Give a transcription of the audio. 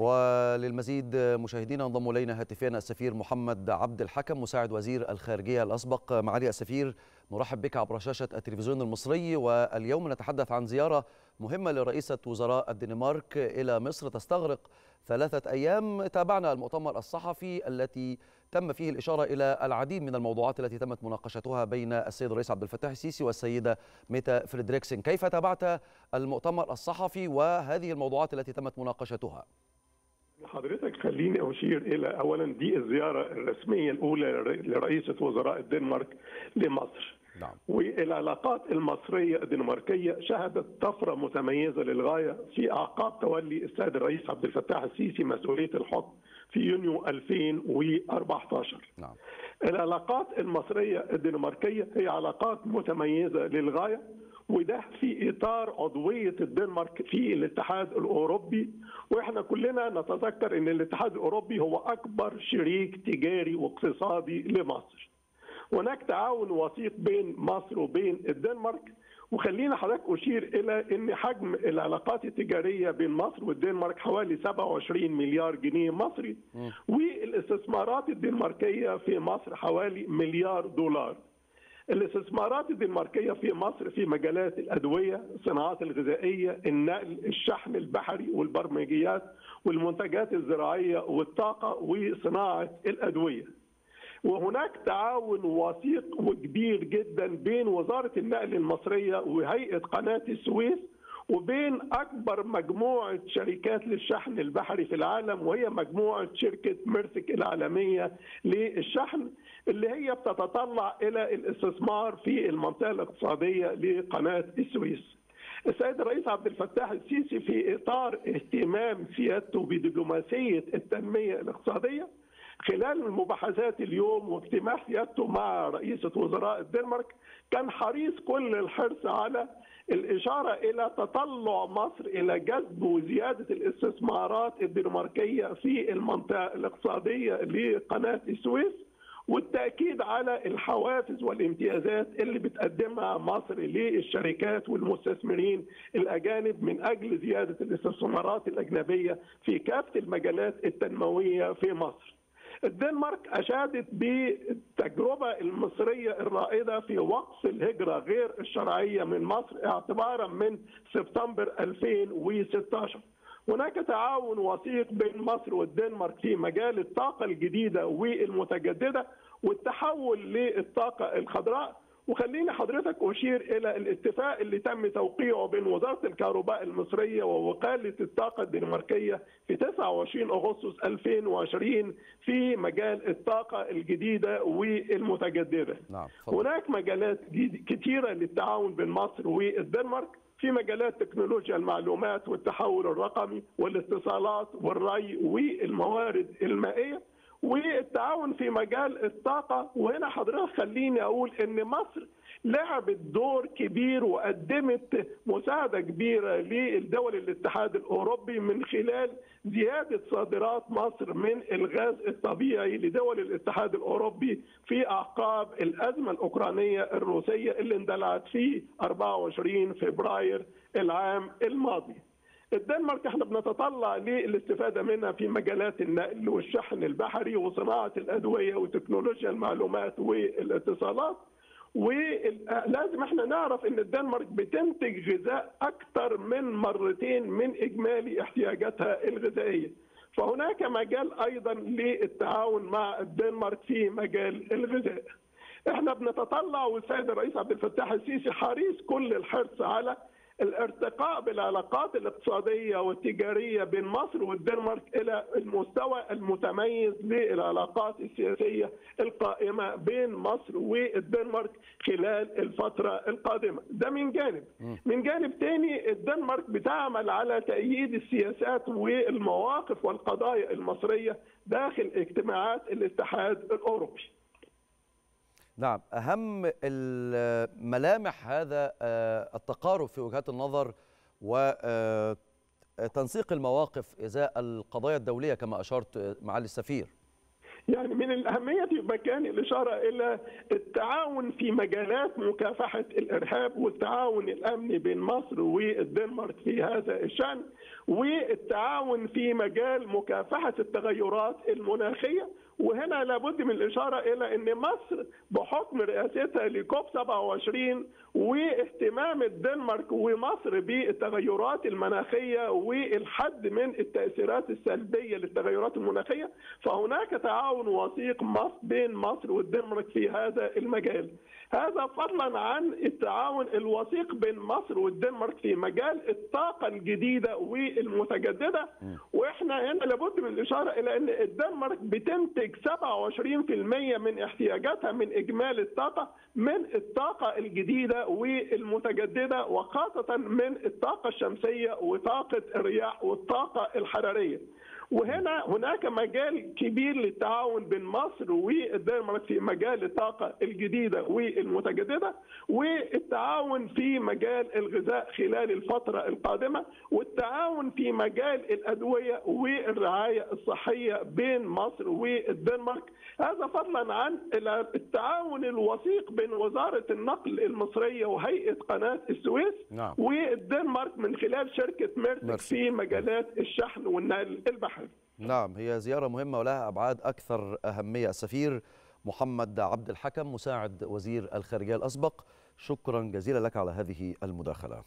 وللمزيد مشاهدينا انضم إلينا هاتفيا السفير محمد عبد الحكم مساعد وزير الخارجية الأسبق. معالي السفير نرحب بك عبر شاشة التلفزيون المصري. واليوم نتحدث عن زيارة مهمة لرئيسة وزراء الدنمارك إلى مصر. تستغرق ثلاثة أيام. تابعنا المؤتمر الصحفي التي تم فيه الإشارة إلى العديد من الموضوعات التي تمت مناقشتها بين السيد الرئيس عبد الفتاح السيسي والسيدة ميتا فريدريكسن. كيف تابعت المؤتمر الصحفي وهذه الموضوعات التي تمت مناقشتها؟ حضرتك خليني أشير إلى اولا دي الزيارة الرسمية الأولى لرئيسه وزراء الدنمارك لمصر نعم. والعلاقات المصرية الدنماركية شهدت طفرة متميزة للغاية في أعقاب تولي السيد الرئيس عبد الفتاح السيسي مسؤولية الحكم في يونيو 2014 نعم. العلاقات المصرية الدنماركية هي علاقات متميزة للغاية وده في إطار عضوية الدنمارك في الاتحاد الأوروبي وإحنا كلنا نتذكر إن الاتحاد الأوروبي هو أكبر شريك تجاري واقتصادي لمصر. هناك تعاون وثيق بين مصر وبين الدنمارك وخلينا حضرتك أشير إلى إن حجم العلاقات التجارية بين مصر والدنمارك حوالي 27 مليار جنيه مصري والاستثمارات الدنماركية في مصر حوالي مليار دولار. الاستثمارات الدنماركية في مصر في مجالات الأدوية الصناعات الغذائية النقل الشحن البحري والبرمجيات والمنتجات الزراعية والطاقة وصناعة الأدوية وهناك تعاون وثيق وكبير جدا بين وزارة النقل المصرية وهيئة قناة السويس وبين أكبر مجموعة شركات للشحن البحري في العالم وهي مجموعة شركة ميرسك العالمية للشحن اللي هي بتتطلع إلى الاستثمار في المنطقة الاقتصادية لقناة السويس. السيد الرئيس عبد الفتاح السيسي في إطار اهتمام سيادته بدبلوماسية التنمية الاقتصادية خلال المباحثات اليوم واجتماع سيادته مع رئيسة وزراء الدنمارك كان حريص كل الحرص على الإشارة إلى تطلع مصر إلى جذب وزيادة الاستثمارات الدنماركية في المنطقة الاقتصادية لقناة السويس والتأكيد على الحوافز والامتيازات اللي بتقدمها مصر للشركات والمستثمرين الأجانب من أجل زيادة الاستثمارات الأجنبية في كافة المجالات التنموية في مصر. الدنمارك أشادت بالتجربة المصرية الرائدة في وقف الهجرة غير الشرعية من مصر اعتبارا من سبتمبر 2016 هناك تعاون وثيق بين مصر والدنمارك في مجال الطاقة الجديدة والمتجددة والتحول للطاقة الخضراء. وخليني حضرتك أشير إلى الاتفاق اللي تم توقيعه بين وزارة الكهرباء المصرية ووكالة الطاقة الدنماركية في 29 أغسطس 2020 في مجال الطاقة الجديدة والمتجددة. نعم. هناك مجالات كثيره للتعاون بين مصر والدنمارك في مجالات تكنولوجيا المعلومات والتحول الرقمي والاتصالات والري والموارد المائية والتعاون في مجال الطاقة وهنا حضرتك خليني أقول إن مصر لعبت دور كبير وقدمت مساعدة كبيرة للدول الاتحاد الأوروبي من خلال زيادة صادرات مصر من الغاز الطبيعي لدول الاتحاد الأوروبي في أعقاب الأزمة الأوكرانية الروسية اللي اندلعت في 24 فبراير العام الماضي. الدنمارك إحنا بنتطلع للاستفادة منها في مجالات النقل والشحن البحري وصناعة الأدوية وتكنولوجيا المعلومات والاتصالات. ولازم إحنا نعرف إن الدنمارك بتنتج غذاء أكثر من مرتين من إجمالي احتياجاتها الغذائية. فهناك مجال أيضا للتعاون مع الدنمارك في مجال الغذاء. إحنا بنتطلع والسيد الرئيس عبد الفتاح السيسي حريص كل الحرص على الارتقاء بالعلاقات الاقتصادية والتجارية بين مصر والدنمارك إلى المستوى المتميز للعلاقات السياسية القائمة بين مصر والدنمارك خلال الفترة القادمة، ده من جانب. من جانب ثاني الدنمارك بتعمل على تأييد السياسات والمواقف والقضايا المصرية داخل اجتماعات الاتحاد الأوروبي. نعم أهم ملامح هذا التقارب في وجهات النظر وتنسيق المواقف إزاء القضايا الدولية كما أشرت معالي السفير. يعني من الأهمية مكان الإشارة إلى التعاون في مجالات مكافحة الإرهاب والتعاون الأمني بين مصر والدنمارك في هذا الشأن والتعاون في مجال مكافحة التغيرات المناخية وهنا لابد من الإشارة إلى إن مصر بحكم رئاستها لكوب 27 واهتمام الدنمارك ومصر بالتغيرات المناخية والحد من التأثيرات السلبية للتغيرات المناخية فهناك تعاون وثيق مصر بين مصر والدنمارك في هذا المجال. هذا فضلا عن التعاون الوثيق بين مصر والدنمارك في مجال الطاقة الجديدة والمتجددة وإحنا هنا لابد من الإشارة إلى إن الدنمارك بتنتج 27% من احتياجاتها من اجمالي الطاقة من الطاقة الجديدة والمتجددة وخاصة من الطاقة الشمسية وطاقة الرياح والطاقة الحرارية. وهنا هناك مجال كبير للتعاون بين مصر والدنمارك في مجال الطاقة الجديدة والمتجددة والتعاون في مجال الغذاء خلال الفترة القادمة والتعاون في مجال الأدوية والرعاية الصحية بين مصر والدنمارك هذا فضلا عن التعاون الوثيق بين وزارة النقل المصرية وهيئة قناة السويس نعم. والدنمارك من خلال شركة ميرسك. في مجالات الشحن والنقل البحري نعم هي زيارة مهمة ولها أبعاد أكثر أهمية. السفير محمد عبد الحكم مساعد وزير الخارجية الأسبق شكرا جزيلا لك على هذه المداخلة.